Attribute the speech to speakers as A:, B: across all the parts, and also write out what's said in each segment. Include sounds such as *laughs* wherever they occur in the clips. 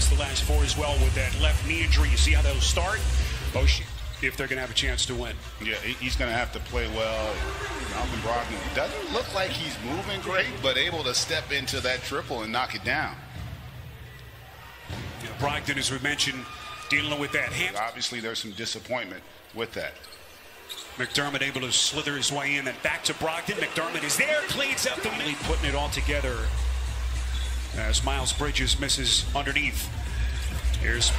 A: missed the last four as well with that left knee injury. You see how that'll start? Oh, shit. if they're going to have a chance to win.
B: Yeah, he's going to have to play well. Malcolm Brogdon doesn't look like he's moving great, but able to step into that triple and knock it down.
A: Yeah, Brogdon, as we mentioned, dealing with that hand.
B: Obviously, there's some disappointment with that.
A: McDermott able to slither his way in and back to Brogdon. McDermott is there, cleans up the middle, putting it all together as Miles Bridges misses underneath. Here's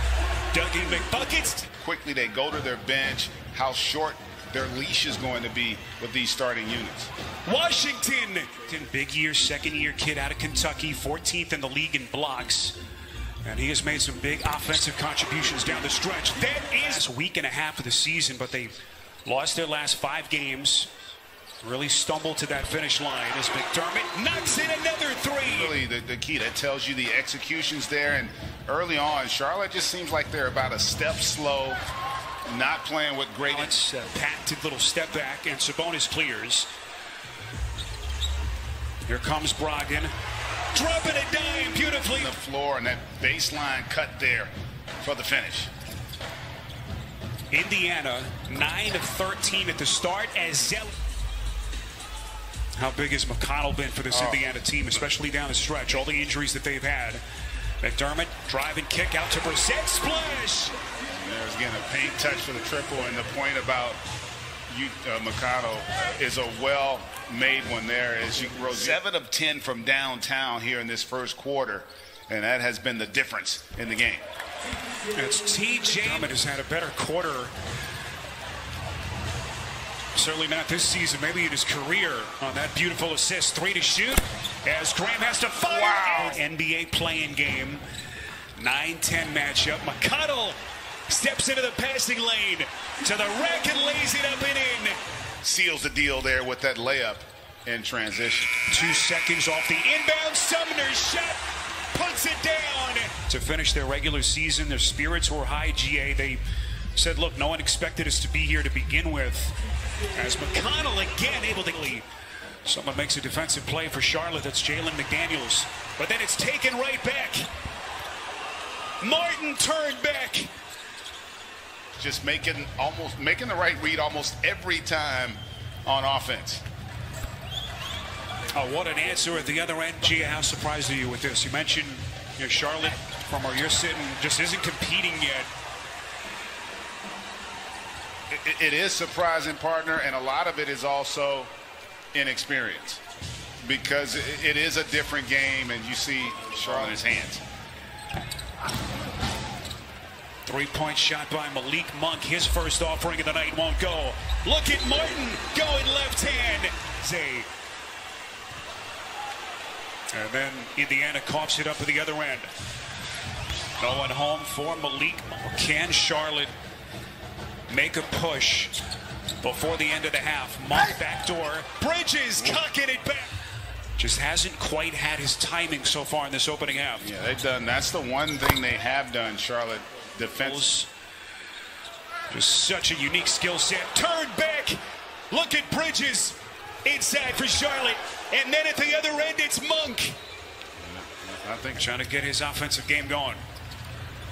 A: Dougie McBuckets.
B: Quickly they go to their bench, how short their leash is going to be with these starting units.
A: Washington, big year, second year kid out of Kentucky, 14th in the league in blocks. And he has made some big offensive contributions down the stretch. That is a week and a half of the season, but they lost their last five games. Really stumbled to that finish line as McDermott knocks in another three.
B: Really, the, the key that tells you the execution's there. And early on, Charlotte just seems like they're about a step slow, not playing with great.
A: It's a patented little step back, and Sabonis clears. Here comes Brogdon. Dropping a dime beautifully.
B: On The floor and that baseline cut there for the finish.
A: Indiana, 9 of 13 at the start as Zell. How big has McConnell been for this oh. Indiana team, especially down the stretch? All the injuries that they've had. McDermott, drive and kick out to Brissett, splash!
B: There's again a paint touch for the triple, and the point about you, uh, McConnell is a well-made one there. As you grow seven of ten from downtown here in this first quarter, and that has been the difference in the game.
A: It's T.J. has had a better quarter. Certainly not this season, maybe in his career on that beautiful assist. Three to shoot as Graham has to fire. Wow. NBA play-in game. 9-10 matchup. McConnell steps into the passing lane to the rack and lays it up and in.
B: Seals the deal there with that layup in transition.
A: Two seconds off the inbound. Sumner's shot puts it down. To finish their regular season, their spirits were high, GA. They said, look, no one expected us to be here to begin with. As McConnell again able to lead. Someone makes a defensive play for Charlotte. That's Jalen McDaniels. But then it's taken right back. Martin turned back.
B: Just making almost making the right read almost every time on offense.
A: Oh, what an answer at the other end. Gia, how surprised are you with this? You mentioned you know, Charlotte from where you're sitting just isn't competing yet.
B: It, is surprising, partner, and a lot of it is also inexperience because it, it is a different game, and you see Charlotte's hands.
A: Three-point shot by Malik Monk. His first offering of the night won't go. Look at Martin going left hand. Zay and then Indiana coughs it up at the other end. No one home for Malik. Can Charlotte make a push before the end of the half? Monk backdoor. Bridges cocking it back. Just hasn't quite had his timing so far in this opening half.
B: Yeah, they've done. That's the one thing they have done, Charlotte. Defense.
A: Just such a unique skill set. Turn back. Look at Bridges. Inside for Charlotte. And then at the other end, it's Monk. I think trying to get his offensive game going.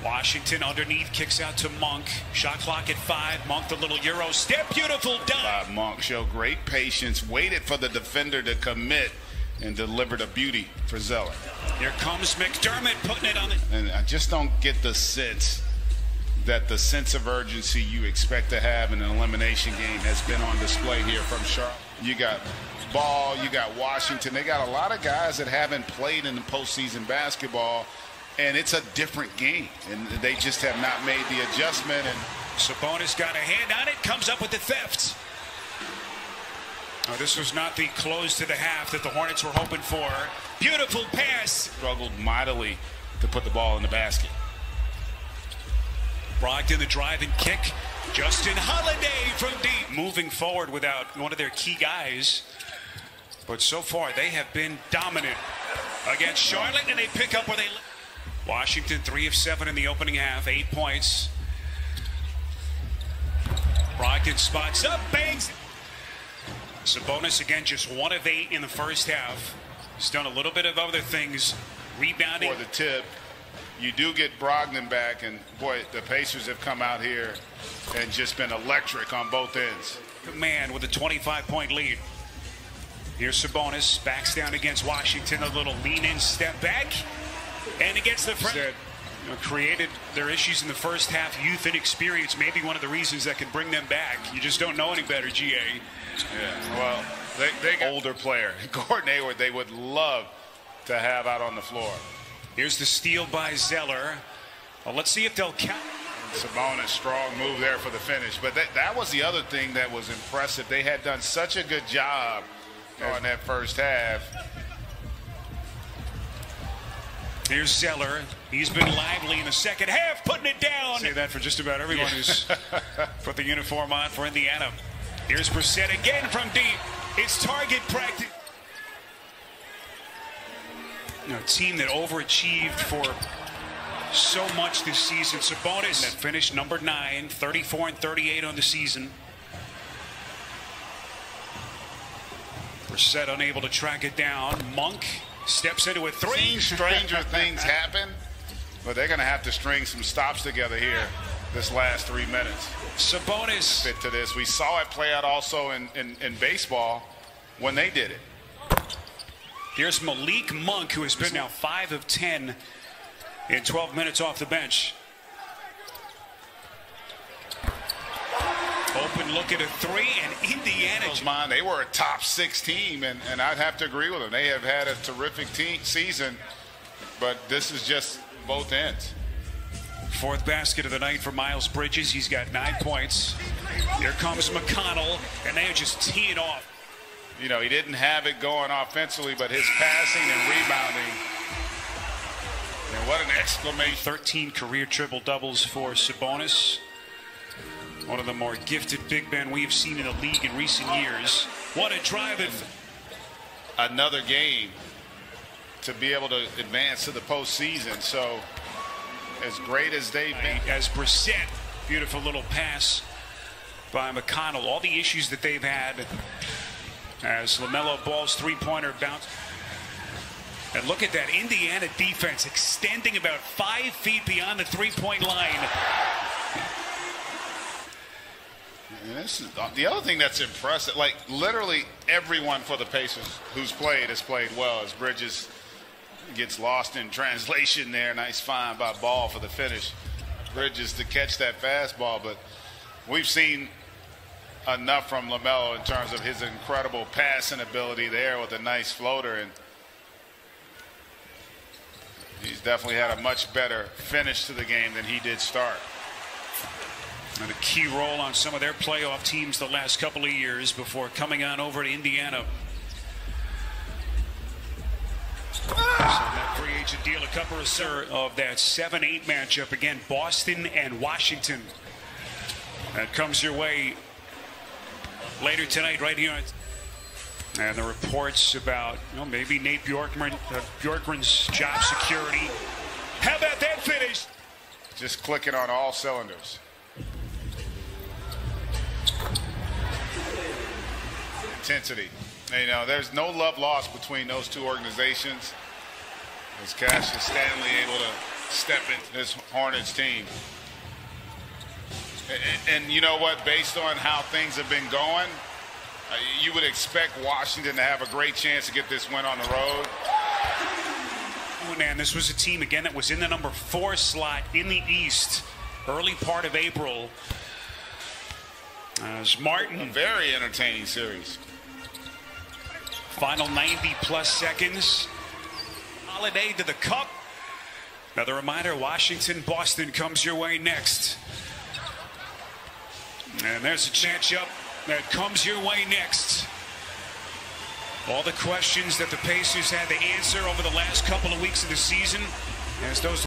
A: Washington underneath kicks out to Monk. Shot clock at five. Monk the little Euro step. Beautiful dive.
B: Uh, Monk showed great patience. Waited for the defender to commit and delivered a beauty for Zeller.
A: Here comes McDermott putting it on it.
B: And I just don't get the sense that the sense of urgency you expect to have in an elimination game has been on display here from Charlotte. You got Ball, you got Washington. They got a lot of guys that haven't played in the postseason basketball, and it's a different game. And they just have not made the adjustment. And
A: Sabonis got a hand on it, comes up with the theft. Oh, this was not the close to the half that the Hornets were hoping for. Beautiful pass.
B: Struggled mightily to put the ball in the basket.
A: Brogdon the drive and kick. Justin Holiday from deep. Moving forward without one of their key guys. But so far, they have been dominant against Charlotte, and they pick up where they. Washington, three of seven in the opening half, eight points. Brogdon spots up, bangs. Sabonis again, just one of eight in the first half. He's done a little bit of other things, rebounding.
B: For the tip. You do get Brogdon back, and boy, the Pacers have come out here and just been electric on both ends.
A: Man with a 25-point lead. Here's Sabonis, backs down against Washington, a little lean-in step back, and against the front. That, you know, created their issues in the first half. Youth and experience, maybe one of the reasons that can bring them back. You just don't know any better, GA.
B: Yeah. Well, they, they got older player, *laughs* Gordon Hayward. They would love to have out on the floor.
A: Here's the steal by Zeller. Well, let's see if they'll count.
B: Sabonis, strong move there for the finish. But that, that was the other thing that was impressive. They had done such a good job on that first half.
A: Here's Zeller. He's been lively in the second half, putting it down. Say that for just about everyone yeah. who's *laughs* put the uniform on for Indiana. Here's Brissett again from deep. It's target practice. A team that overachieved for so much this season. Sabonis that finished number nine, 34 and 38 on the season. Brissett unable to track it down. Monk steps into a three.
B: Seen stranger things happen, but they're going to have to string some stops together here this last three minutes.
A: Sabonis
B: fit to this. We saw it play out also in, in, in baseball when they did it.
A: Here's Malik Monk, who has been now 5 of 10 in 12 minutes off the bench. Open look at a three, and Indiana.
B: Mine, they were a top six team, and, and I'd have to agree with them. They have had a terrific team season, but this is just both ends.
A: Fourth basket of the night for Miles Bridges. He's got nine points. Here comes McConnell, and they just tee it off
B: you know, he didn't have it going offensively, but his passing and rebounding. And what an exclamation.
A: 13 career triple doubles for Sabonis. One of the more gifted big men we've seen in the league in recent years. What a drive.
B: Another game to be able to advance to the postseason. So, as great as they've been.
A: As Brissett, beautiful little pass by McConnell. All the issues that they've had as LaMelo Ball's three-pointer bounce. And look at that Indiana defense extending about five feet beyond the three-point line.
B: This is, the other thing that's impressive, like literally everyone for the Pacers who's played has played well. As Bridges gets lost in *laughs* translation there, nice find by Ball for the finish. Bridges to catch that fastball, but we've seen enough from LaMelo in terms of his incredible passing ability there with a nice floater. And he's definitely had a much better finish to the game than he did start.
A: And a key role on some of their playoff teams the last couple of years before coming on over to Indiana. So that free agent deal, a couple of, of that 7-8 matchup. Again, Boston and Washington. That comes your way later tonight right here. And the reports about you know, maybe Nate Bjorkman, uh, Bjorkgren's job security. How about that finish?
B: Just clicking on all cylinders. Intensity. You know, there's no love lost between those two organizations. As Cassius Stanley able to step into this Hornets team. And, and, you know what? Based on how things have been going, uh, you would expect Washington to have a great chance to get this win on the road.
A: Oh, man, this was a team, again, that was in the number four slot in the East early part of April. As Martin.
B: A very entertaining series.
A: Final 90 plus seconds. Holiday to the cup. Another reminder Washington, Boston comes your way next. And there's a matchup that comes your way next. All the questions that the Pacers had to answer over the last couple of weeks of the season as those